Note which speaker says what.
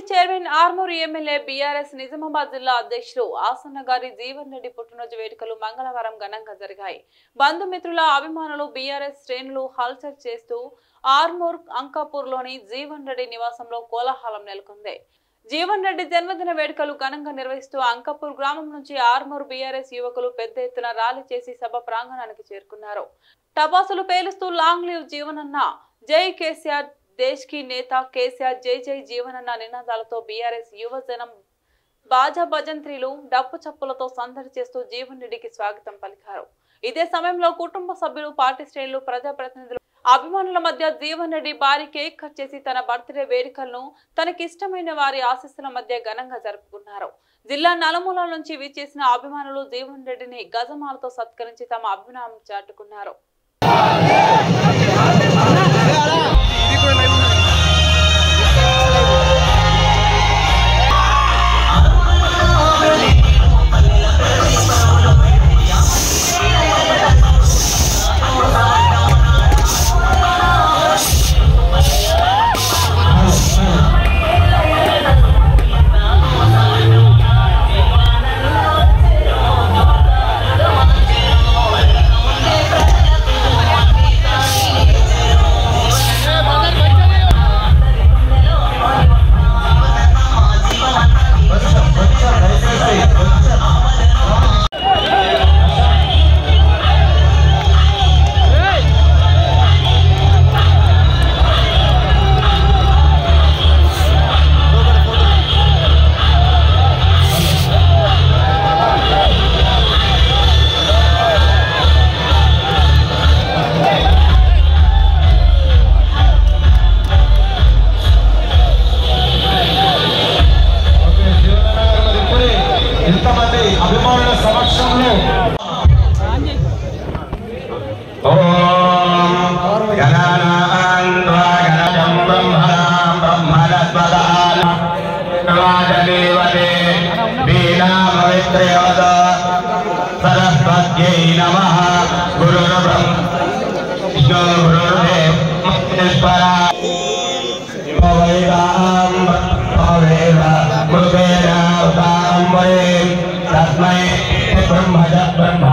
Speaker 1: PSC chairman Armur MLA BRS Nizamabad జిల్లా అధ్యక్షులు ఆసన్న గారి జీవన్ రెడ్డి పుట్టినరోజు వేడుకలు మంగళవారం ఘనంగా జరిగాయి. బంధుమిత్రుల అభిమానులు బీఆర్ఎస్ శ్రేణులు హల్చల్ చేస్తూ ఆర్మూర్ అంకాపూర్లోని జీవన్ రెడ్డి నివాసంలో కోలాహలం నెలకొంది. జీవన్ రెడ్డి జన్మదిన వేడుకలు ఘనంగా నిర్వహిస్తూ అంకాపూర్ గ్రామం నుంచి ఆర్మూర్ బీఆర్ఎస్ యువకులు పెద్ద ఎత్తున ర్యాలీ చేసి సభ ప్రాంగణానికి చేరుకున్నారు. టపాసులు పేలుస్తూ లాంగ్ లీవ్ జీవనన్న జై కేసీఆర్ దేశ్కి నేత కేసీఆర్ జై జై జీవనన్న నినాదాలతో బీఆర్ఎస్ యువజనం బాజా భజంత్రీలు డప్పు చప్పులతో సందడి చేస్తూ జీవన్ రెడ్డికి స్వాగతం పలికారు. ఇదే సమయంలో కుటుంబ సభ్యులు పార్టీ శ్రేణులు ప్రజాప్రతినిధులు అభిమానుల మధ్య జీవన్ రెడ్డి భారీ కేక్ కట్ చేసి తన బర్త్డే వేడుకలను తనకిష్టమైన వారి ఆశీస్సుల మధ్య ఘనంగా జరుపుకున్నారు. జిల్లా నలుమూలల నుంచి విచ్చేసిన అభిమానులు జీవన్ రెడ్డిని గజమాలతో సత్కరించి తమ అభిమానం చాటుకున్నారు.
Speaker 2: ఇంతమంది అభిమానుల సమక్షంలో ఓం గణానాం బ్రహ్మణాం బ్రహ్మణస్పదాన రాజదేవతే వీణామవిత్రయోద సరస్వత్యై నమః గురుర్బ్రహ్మ విష్ణు గురుర్దేవ మహేశ్వరా తస్మై ब्रह्म ब्रह्म